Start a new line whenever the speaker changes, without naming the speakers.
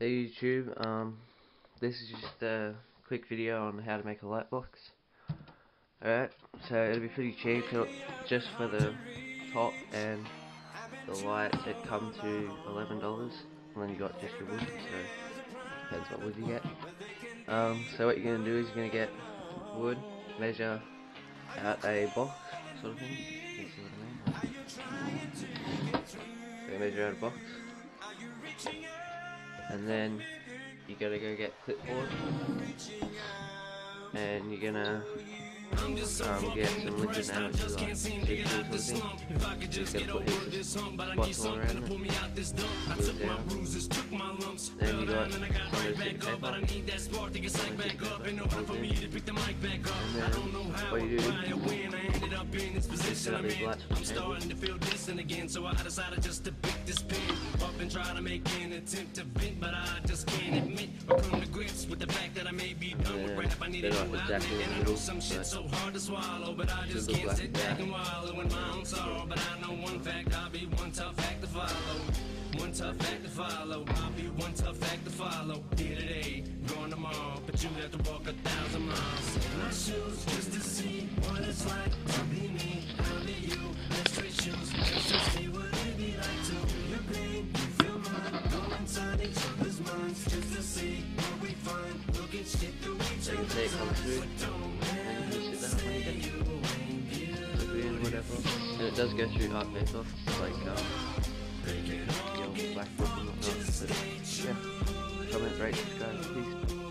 Hey YouTube, um, this is just a quick video on how to make a light box. Alright, so it'll be pretty cheap, just for the top and the lights it come to $11 and then you got just your wood, so depends what wood you get. Um, so what you're going to do is you're going to get wood, measure out a box, sort of thing, you see what I mean? So measure out a box and then you gotta go get clipboard. And you're gonna um, get some which is like sequel sort of thing you just gotta put of spots all around it. It down. Then you got stick paper. And then what you do? Is set up these lights for the table
and try to make an attempt to vent, but I just can't admit or come to grips with the fact that I may be done with rap. I need a new outlet, and I know some shit so hard to swallow, but I just can't sit back and wallow in my own sorrow. But I know one fact, I'll be one tough act to follow. One tough act to follow. I'll be one tough act to follow. Here today, gone tomorrow, but you have to walk a thousand miles. My shoes other's minds just to see what we find. Look at shit through each
so you can see it come through and you sit down when you get liquid and whatever. And it does go through art paper like um you know, black book and whatnot but yeah. comment rate subscribe peace